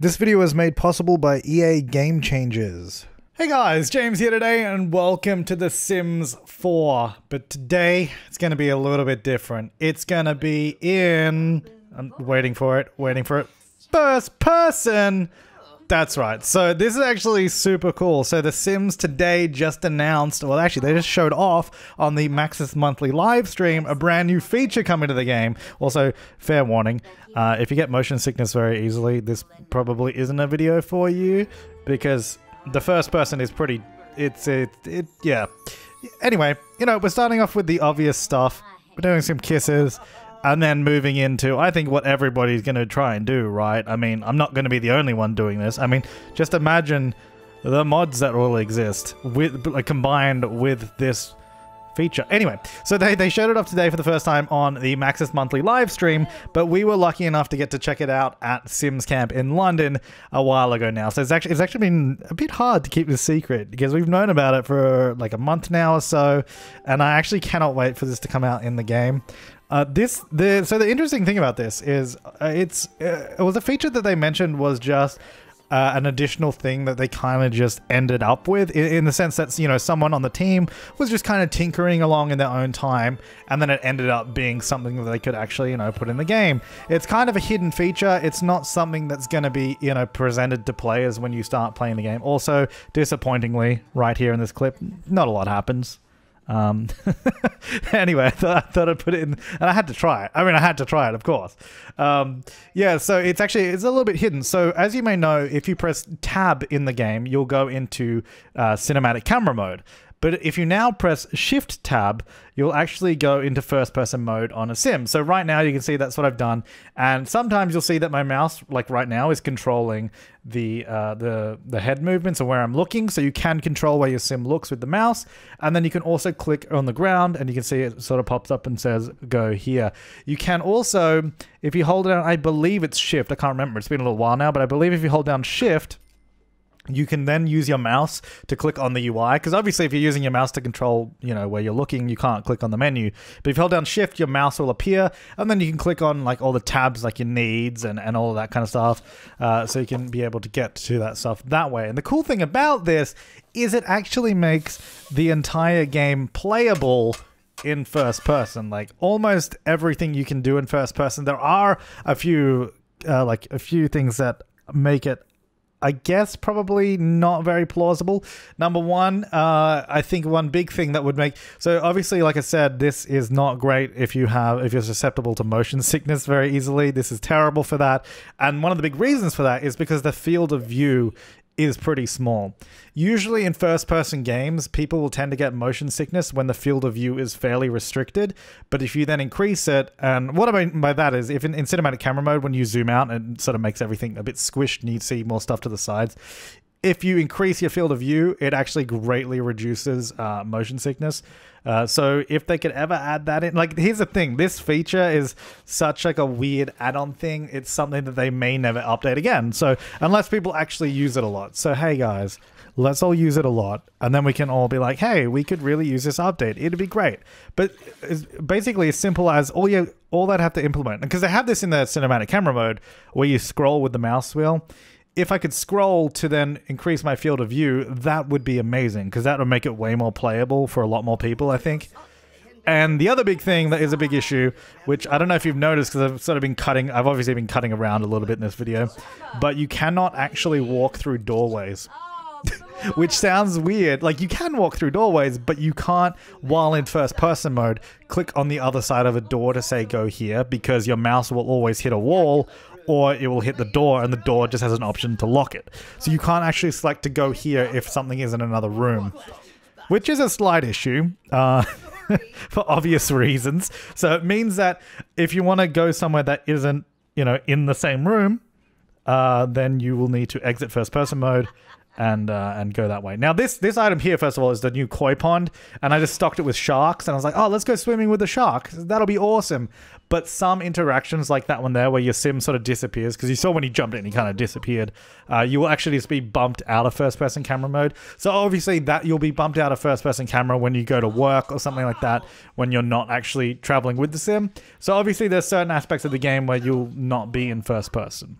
This video is made possible by EA Game Changers. Hey guys, James here today and welcome to The Sims 4. But today it's going to be a little bit different. It's going to be in... I'm waiting for it, waiting for it. First person! That's right. So this is actually super cool. So The Sims today just announced, well actually they just showed off on the Maxis Monthly live stream a brand new feature coming to the game. Also, fair warning, uh, if you get motion sickness very easily, this probably isn't a video for you because the first person is pretty, it's, it, it, yeah. Anyway, you know, we're starting off with the obvious stuff. We're doing some kisses and then moving into I think what everybody's going to try and do, right? I mean, I'm not going to be the only one doing this. I mean, just imagine the mods that will exist with like combined with this feature. Anyway, so they, they showed it off today for the first time on the Maxis Monthly live stream, but we were lucky enough to get to check it out at Sims Camp in London a while ago now. So it's actually it's actually been a bit hard to keep this secret because we've known about it for like a month now or so, and I actually cannot wait for this to come out in the game. Uh, this the so the interesting thing about this is uh, it's uh, it was a feature that they mentioned was just uh, an additional thing that they kind of just ended up with in, in, the sense that you know someone on the team was just kind of tinkering along in their own time and then it ended up being something that they could actually you know put in the game. It's kind of a hidden feature. It's not something that's going to be you know presented to players when you start playing the game. Also disappointingly right here in this clip not a lot happens um, anyway, I thought, I thought, I'd put it in, and I had to try it. I mean, I had to try it, of course. Um, yeah, so it's actually it's a little bit hidden. So as you may know, if you press Tab in the game, you'll go into uh, cinematic camera mode. But if you now press Shift Tab, you'll actually go into first person mode on a sim. So right now you can see that's what I've done. And sometimes you'll see that my mouse, like right now, is controlling the uh, the the head movements and where I'm looking. So you can control where your sim looks with the mouse. And then you can also click on the ground and you can see it sort of pops up and says go here. You can also, if you hold down, I believe it's Shift. I can't remember. It's been a little while now, but I believe if you hold down Shift, you can then use your mouse to click on the UI because obviously if you're using your mouse to control you know where you're looking you can't click on the menu. But if you hold down shift your mouse will appear and then you can click on like all the tabs like your needs and, and all that kind of stuff uh, so you can be able to get to that stuff that way. And the cool thing about this is it actually makes the entire game playable in first person. Like almost everything you can do in first person. There are a few uh, like a few things that make it I guess probably not very plausible. Number one, uh, I think one big thing that would make so obviously, like I said, this is not great if you have if you're susceptible to motion sickness very easily. This is terrible for that, and one of the big reasons for that is because the field of view is pretty small. Usually in first person games, people will tend to get motion sickness when the field of view is fairly restricted. But if you then increase it, and what I mean by that is if in, in cinematic camera mode, when you zoom out and sort of makes everything a bit squished and you see more stuff to the sides, if you increase your field of view, it actually greatly reduces uh, motion sickness. Uh, so if they could ever add that in, like here's the thing, this feature is such like a weird add-on thing. It's something that they may never update again. So unless people actually use it a lot. So hey guys, let's all use it a lot, and then we can all be like, hey, we could really use this update. It'd be great. But it's basically as simple as all you all that have to implement because they have this in the cinematic camera mode where you scroll with the mouse wheel if I could scroll to then increase my field of view, that would be amazing because that would make it way more playable for a lot more people, I think. And the other big thing that is a big issue, which I don't know if you've noticed because I've sort of been cutting, I've obviously been cutting around a little bit in this video, but you cannot actually walk through doorways. which sounds weird. Like you can walk through doorways, but you can't, while in first person mode, click on the other side of a door to say go here because your mouse will always hit a wall or it will hit the door and the door just has an option to lock it. So you can't actually select to go here if something is in another room, which is a slight issue. Uh, for obvious reasons. So it means that if you want to go somewhere that isn't, you know, in the same room, uh, then you will need to exit first person mode and uh, and go that way. Now this this item here, first of all, is the new koi pond, and I just stocked it with sharks, and I was like, oh, let's go swimming with the shark. That'll be awesome. But some interactions like that one there, where your sim sort of disappears, because you saw when he jumped in, he kind of disappeared. Uh, you will actually just be bumped out of first person camera mode. So obviously that you'll be bumped out of first person camera when you go to work or something like that, when you're not actually traveling with the sim. So obviously there's certain aspects of the game where you'll not be in first person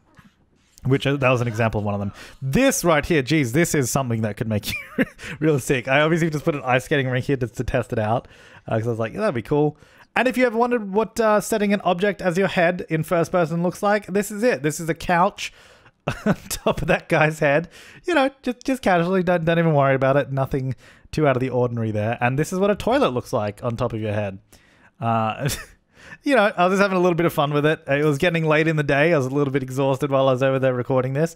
which uh, that was an example of one of them. This right here, geez, this is something that could make you real sick. I obviously just put an ice skating rink here just to test it out because uh, I was like, yeah, that'd be cool. And if you ever wondered what uh, setting an object as your head in first person looks like, this is it. This is a couch on top of that guy's head. You know, just just casually, don't, don't even worry about it. Nothing too out of the ordinary there. And this is what a toilet looks like on top of your head. Uh, you know, I was just having a little bit of fun with it. It was getting late in the day. I was a little bit exhausted while I was over there recording this.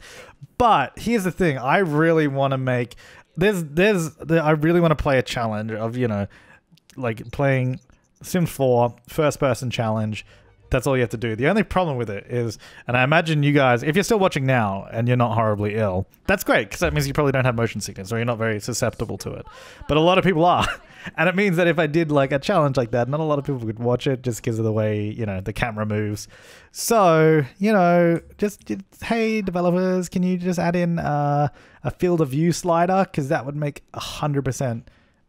But here's the thing: I really want to make there's there's I really want to play a challenge of you know, like playing Sims 4 first person challenge that's all you have to do. The only problem with it is, and I imagine you guys, if you're still watching now and you're not horribly ill, that's great because that means you probably don't have motion sickness or you're not very susceptible to it. But a lot of people are. And it means that if I did like a challenge like that, not a lot of people would watch it just because of the way, you know, the camera moves. So, you know, just, just hey, developers, can you just add in uh, a field of view slider? Because that would make a 100%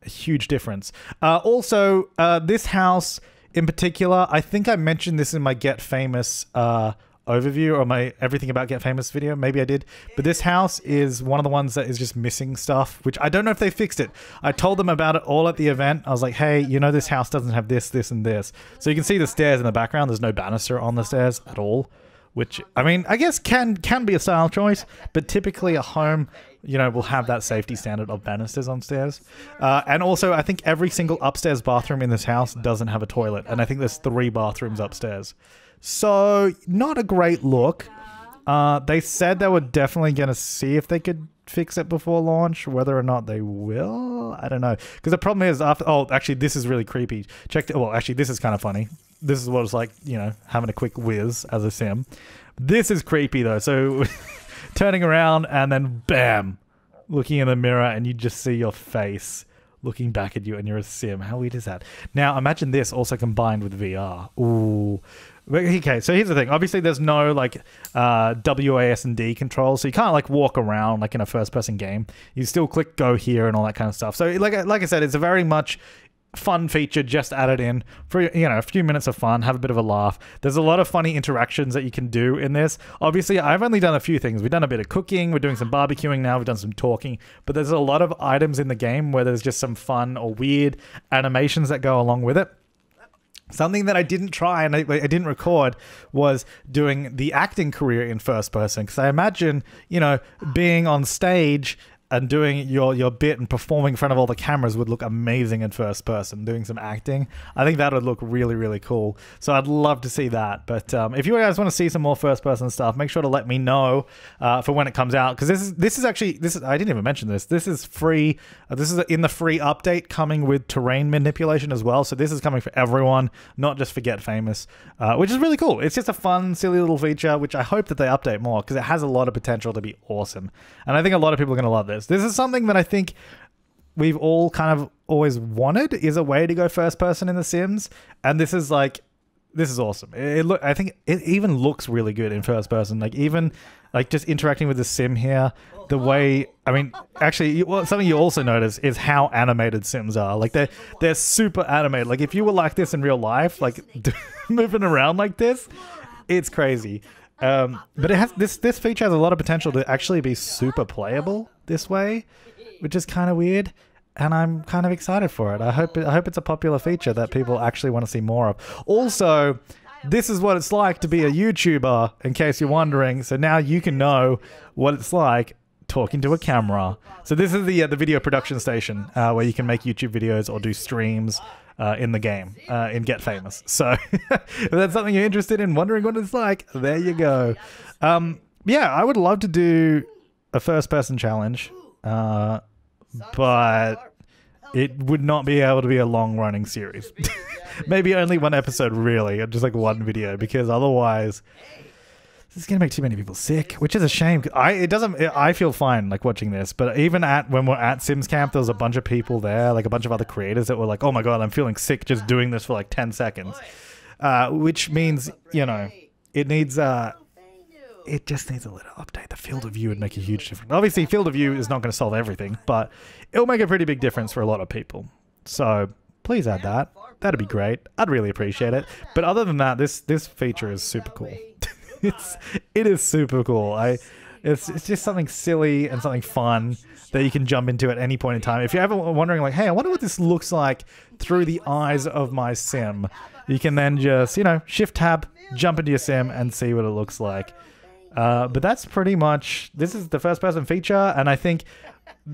a huge difference. Uh, also, uh, this house in particular, I think I mentioned this in my Get Famous uh, overview or my everything about Get Famous video. Maybe I did. But this house is one of the ones that is just missing stuff, which I don't know if they fixed it. I told them about it all at the event. I was like, hey, you know, this house doesn't have this, this, and this. So you can see the stairs in the background. There's no banister on the stairs at all which I mean, I guess can can be a style choice, but typically a home, you know, will have that safety standard of banisters on stairs. Uh, and also, I think every single upstairs bathroom in this house doesn't have a toilet, and I think there's three bathrooms upstairs. So not a great look. Uh, they said they were definitely going to see if they could fix it before launch. Whether or not they will, I don't know. Because the problem is after. Oh, actually, this is really creepy. Check. The, well, actually, this is kind of funny this is what it's like, you know, having a quick whiz as a sim. This is creepy though. So turning around and then bam, looking in the mirror and you just see your face looking back at you and you're a sim. How weird is that? Now imagine this also combined with VR. Ooh. Okay, so here's the thing. Obviously, there's no like uh, WASD control, so you can't like walk around like in a first-person game. You still click go here and all that kind of stuff. So, like like I said, it's a very much fun feature just added in. For you know a few minutes of fun have a bit of a laugh. There's a lot of funny interactions that you can do in this. Obviously i've only done a few things. We've done a bit of cooking we're doing some barbecuing now we've done some talking but there's a lot of items in the game where there's just some fun or weird animations that go along with it. Something that I didn't try and I, I, didn't record was doing the acting career in first person. Because I imagine, you know, being on stage and doing your your bit and performing in front of all the cameras would look amazing in first person. Doing some acting, I think that would look really really cool. So I'd love to see that. But um, if you guys want to see some more first person stuff, make sure to let me know uh, for when it comes out because this is this is actually this is I didn't even mention this. This is free. Uh, this is in the free update coming with terrain manipulation as well. So this is coming for everyone, not just for Get Famous, uh, which is really cool. It's just a fun, silly little feature, which I hope that they update more because it has a lot of potential to be awesome. And I think a lot of people are going to love this. This is something that I think we've all kind of always wanted is a way to go first person in The Sims, and this is like this is awesome. It, it look I think it even looks really good in first person. Like even like just interacting with the sim here, the way I mean, actually, well, something you also notice is how animated Sims are. Like they're they're super animated. Like if you were like this in real life, like moving around like this, it's crazy. Um, but it has this this feature has a lot of potential to actually be super playable this way, which is kind of weird. And I'm kind of excited for it. I hope I hope it's a popular feature that people actually want to see more of. Also, this is what it's like to be a YouTuber, in case you're wondering. So now you can know what it's like talking to a camera. So this is the uh, the video production station uh, where you can make YouTube videos or do streams uh, in the game uh, in Get Famous. So if that's something you're interested in, wondering what it's like, there you go. Um, yeah, I would love to do a first person challenge, uh, but it would not be able to be a long running series. Maybe only one episode, really, just like one video, because otherwise this is gonna make too many people sick, which is a shame. I it doesn't. I feel fine like watching this, but even at when we're at Sims Camp, there was a bunch of people there, like a bunch of other creators that were like, "Oh my god, I'm feeling sick just doing this for like ten seconds," uh, which means you know it needs. Uh, it just needs a little update. The field of view would make a huge difference. Obviously, field of view is not going to solve everything, but it'll make a pretty big difference for a lot of people. So please add that. That'd be great. I'd really appreciate it. But other than that, this this feature is super cool. it's it is super cool. I it's it's just something silly and something fun that you can jump into at any point in time. If you're ever wondering like, hey, I wonder what this looks like through the eyes of my sim, you can then just, you know, shift tab, jump into your sim and see what it looks like. Uh, but that's pretty much this is the first person feature, and I think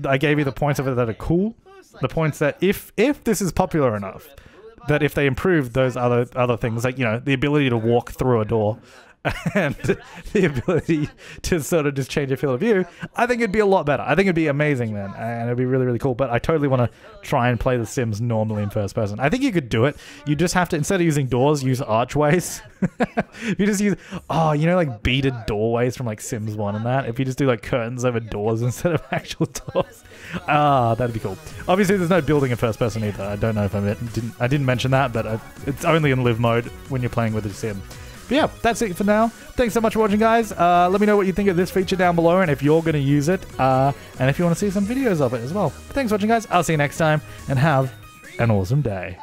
I gave you the points of it that are cool. The points that if if this is popular enough, that if they improve those other other things, like you know the ability to walk through a door, and the ability to sort of just change your field of view, I think it'd be a lot better. I think it'd be amazing then, and it'd be really, really cool. But I totally want to try and play The Sims normally in first person. I think you could do it. You just have to, instead of using doors, use archways. if you just use, oh, you know, like beaded doorways from like Sims 1 and that. If you just do like curtains over doors instead of actual doors. Ah, that'd be cool. Obviously, there's no building in first person either. I don't know if I didn't, I didn't mention that, but it's only in live mode when you're playing with a Sim. But yeah, that's it for now. Thanks so much for watching, guys. Uh, let me know what you think of this feature down below and if you're going to use it. Uh, and if you want to see some videos of it as well. Thanks for watching, guys. I'll see you next time and have an awesome day.